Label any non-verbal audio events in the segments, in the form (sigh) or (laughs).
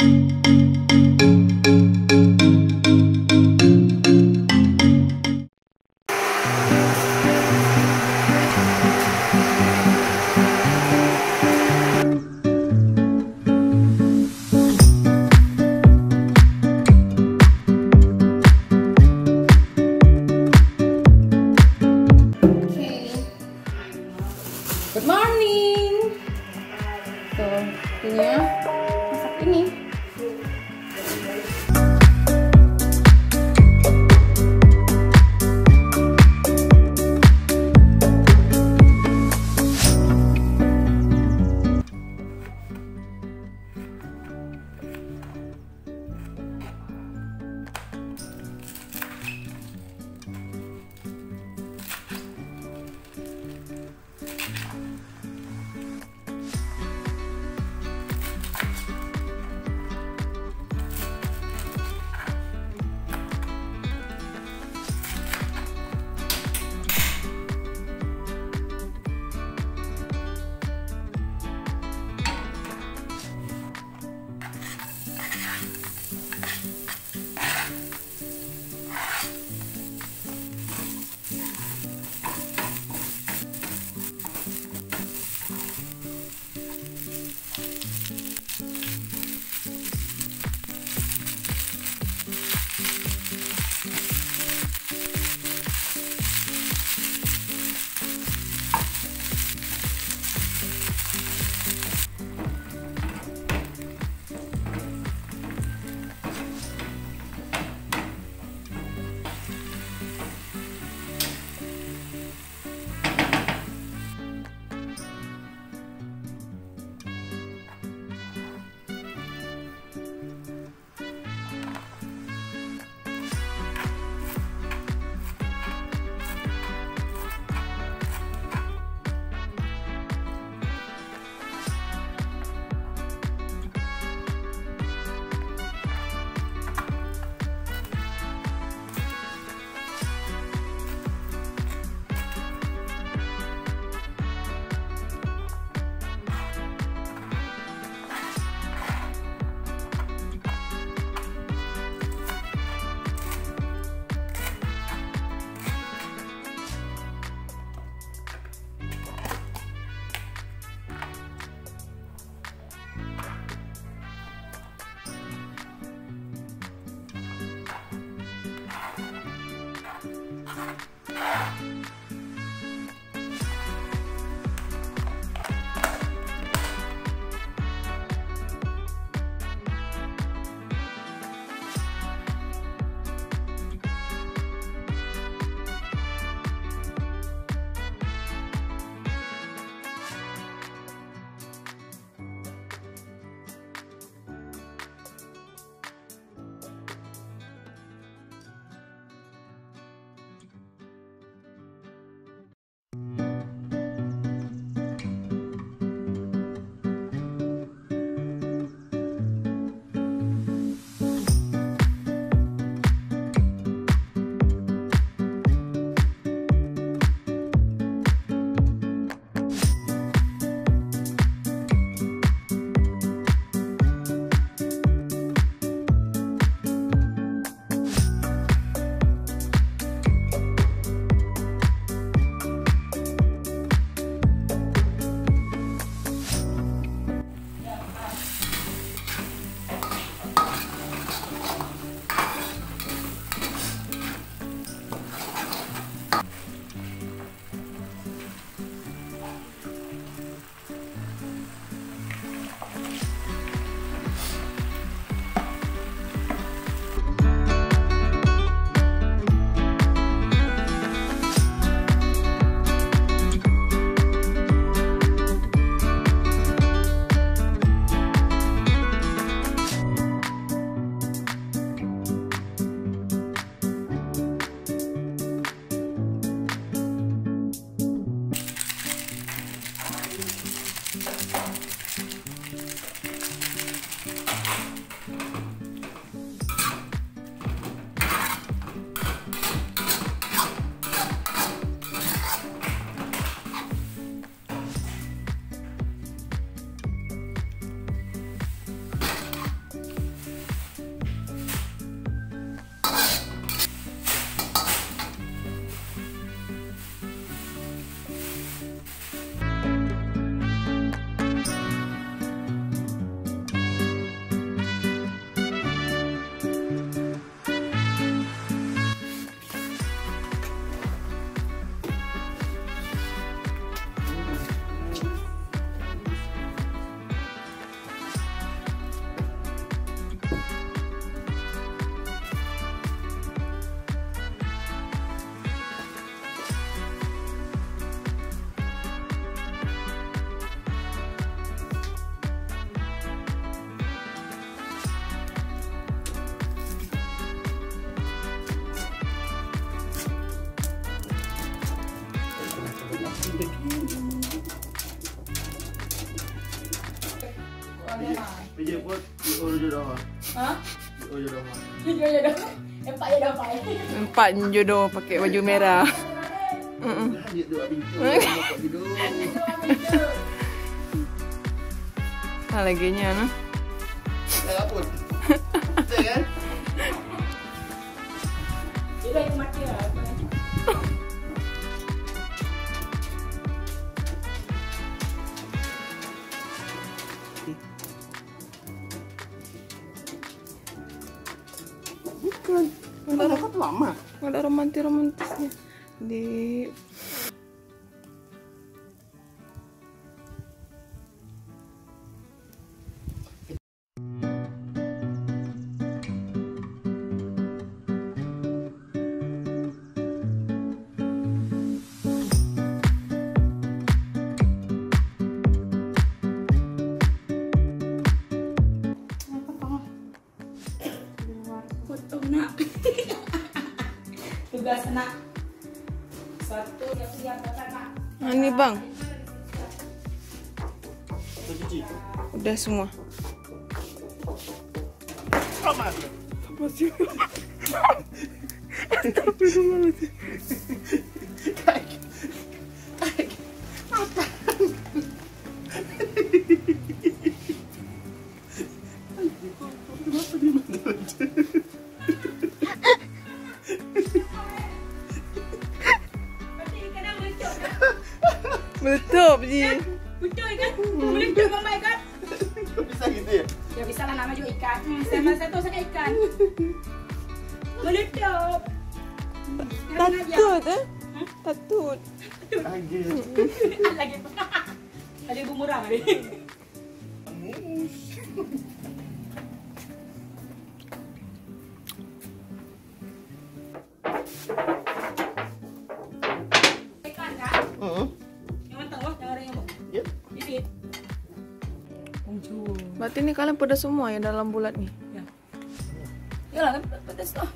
Okay. Empat jodoh pakai. Empat jodoh pakai baju merah. Hmm. Ha (laughs) lagi nya no. Pun. Betul kan? Dia dah mati lah. Kau tuh lama? Ada romantis romantisnya di Tugas nak. Satu yang siap datang nak. Ini bang, udah semua. Masih. Berarti ada yang mau. Ya. Dikit. Bonjour. Berarti ini kalian pada semua ya dalam bulat nih. Ya. Ya lah, kan pedas tuh.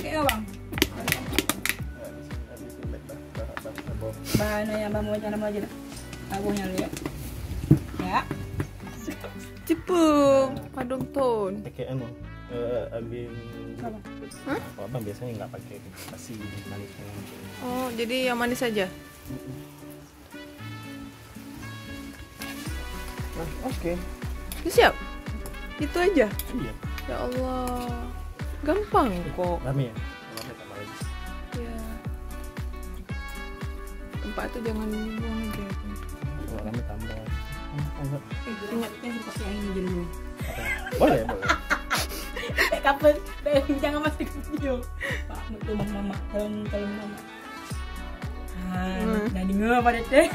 Kayak bang. Bahannya yang cara mau aja dah. Abuhnya lihat. Ya. Cipu, padung ton. Pakai anu. Eh, ambil Apa? Hah? Kalau abang biasanya nggak pakai kasih manis Oh, jadi yang manis saja. Nah, oke. Udah siap? Itu aja. Iya. Ya Allah. Gampang kok. Rame ya? Tempat itu jangan dibuang aja. Kalau rame tambah. Hmm, enggak. Eh, ingat yang suka yang ini dulu. Boleh, boleh. (laughs) Eh, kapan? Jangan masuk ke video. Pak, itu bang mama. Calon calon mama. Ah, Hmm. dah dengar pada teh.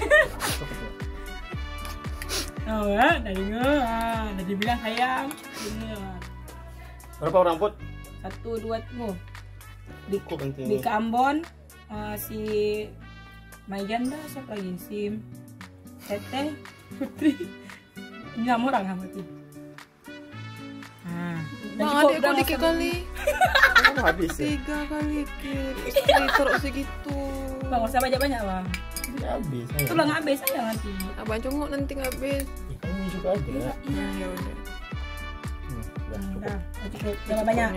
Oh, ya, dah dengar. Ah, dah dibilang sayang. Berapa orang put? Satu, dua, tunggu. Di, di Ambon uh, si Maijan dah siapa lagi si Teteh Putri enam orang sama tuh ah Bang, adik kok dikit kali. Kamu habis ya? Tiga kali kit. Istri terus segitu. bang usah banyak banyak bang habis. itu lah nggak habis saya nanti Abang congok nanti nggak habis. Ya, kamu juga iya Nah, ya udah. Udah cukup. dah cukup jangan banyak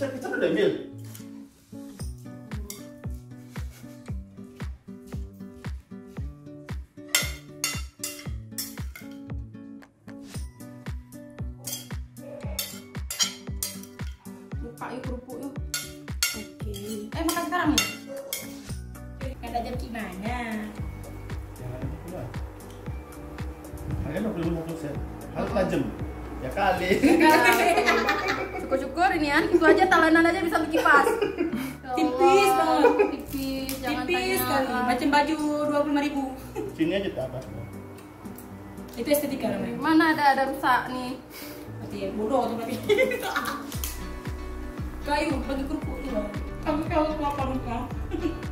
Ya, kecap udah ambil. buka yuk kerupuk yuk oke eh makan sekarang nih ada jam gimana Jangan keluar. Harganya 25 sen. Harus tajam. Ya kali. (laughs) (laughs) Syukur-syukur ini ya, itu aja talenan aja bisa bikin kipas. Ya (laughs) Tipis banget. Tipis, jangan tipis kali macam baju dua puluh ribu Sini aja tak apa. itu estetika namanya Mana ada ada rusak nih. Berarti ya bodoh tuh berarti. (laughs) Kayu bagi kerupuk bang. Kamu tahu apa muka? (laughs)